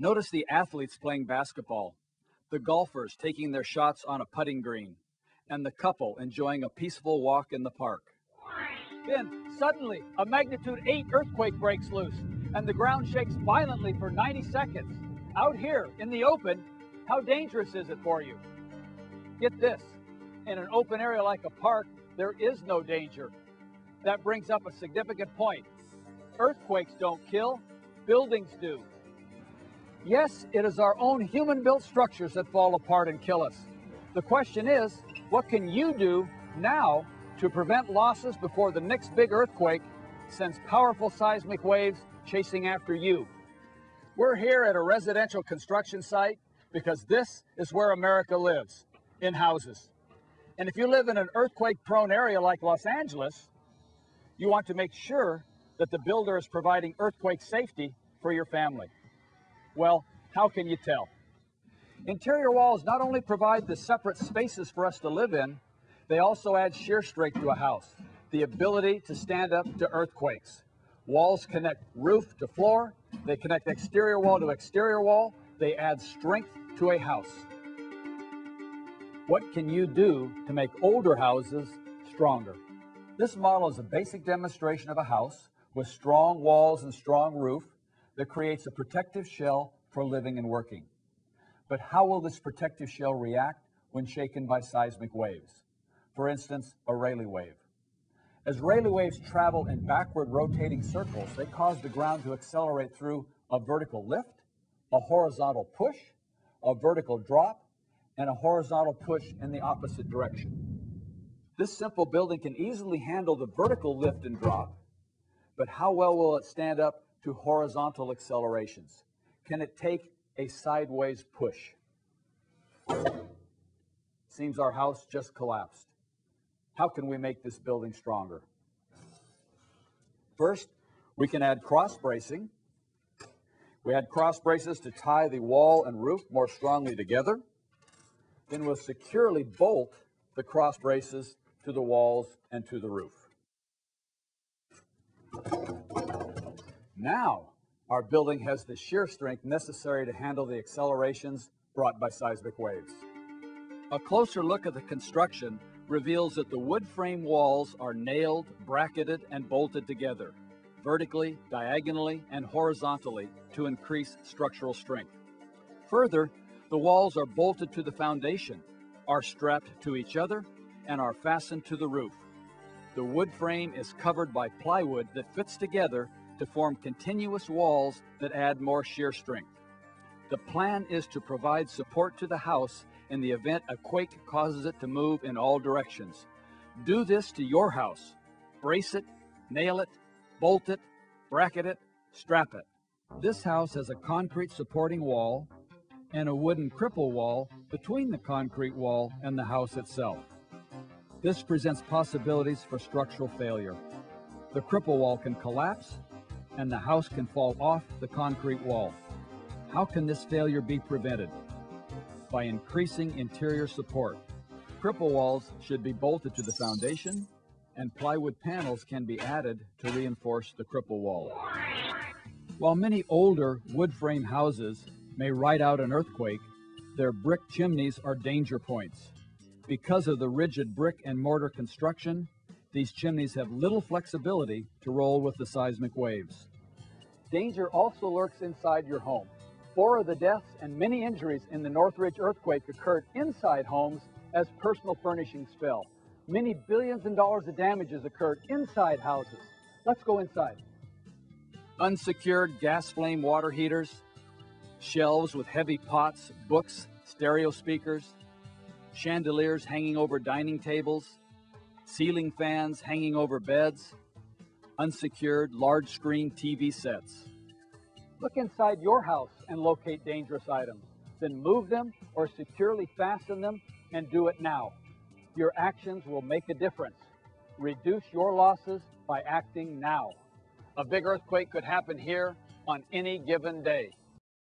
Notice the athletes playing basketball, the golfers taking their shots on a putting green, and the couple enjoying a peaceful walk in the park. Then, suddenly, a magnitude 8 earthquake breaks loose, and the ground shakes violently for 90 seconds. Out here, in the open, how dangerous is it for you? Get this in an open area like a park, there is no danger. That brings up a significant point. Earthquakes don't kill, buildings do. Yes, it is our own human built structures that fall apart and kill us. The question is, what can you do now to prevent losses before the next big earthquake sends powerful seismic waves chasing after you? We're here at a residential construction site because this is where America lives, in houses. And if you live in an earthquake prone area like Los Angeles, you want to make sure that the builder is providing earthquake safety for your family. Well, how can you tell? Interior walls not only provide the separate spaces for us to live in, they also add shear strength to a house, the ability to stand up to earthquakes. Walls connect roof to floor, they connect exterior wall to exterior wall, they add strength to a house. What can you do to make older houses stronger? This model is a basic demonstration of a house with strong walls and strong roof that creates a protective shell for living and working. But how will this protective shell react when shaken by seismic waves? For instance, a Rayleigh wave. As Rayleigh waves travel in backward rotating circles, they cause the ground to accelerate through a vertical lift, a horizontal push, a vertical drop, and a horizontal push in the opposite direction. This simple building can easily handle the vertical lift and drop, but how well will it stand up to horizontal accelerations? Can it take a sideways push? Seems our house just collapsed. How can we make this building stronger? First, we can add cross bracing. We add cross braces to tie the wall and roof more strongly together. Then we'll securely bolt the cross braces to the walls and to the roof. Now, our building has the shear strength necessary to handle the accelerations brought by seismic waves. A closer look at the construction reveals that the wood frame walls are nailed, bracketed, and bolted together, vertically, diagonally, and horizontally to increase structural strength. Further, the walls are bolted to the foundation, are strapped to each other, and are fastened to the roof. The wood frame is covered by plywood that fits together to form continuous walls that add more shear strength. The plan is to provide support to the house in the event a quake causes it to move in all directions. Do this to your house. Brace it, nail it, bolt it, bracket it, strap it. This house has a concrete supporting wall and a wooden cripple wall between the concrete wall and the house itself. This presents possibilities for structural failure. The cripple wall can collapse and the house can fall off the concrete wall. How can this failure be prevented? By increasing interior support. Cripple walls should be bolted to the foundation, and plywood panels can be added to reinforce the cripple wall. While many older wood frame houses may ride out an earthquake, their brick chimneys are danger points. Because of the rigid brick and mortar construction, these chimneys have little flexibility to roll with the seismic waves. Danger also lurks inside your home. Four of the deaths and many injuries in the Northridge earthquake occurred inside homes as personal furnishings fell. Many billions in dollars of damages occurred inside houses. Let's go inside. Unsecured gas flame water heaters, shelves with heavy pots, books, stereo speakers, chandeliers hanging over dining tables, ceiling fans hanging over beds, unsecured large screen TV sets. Look inside your house and locate dangerous items. Then move them or securely fasten them and do it now. Your actions will make a difference. Reduce your losses by acting now. A big earthquake could happen here on any given day.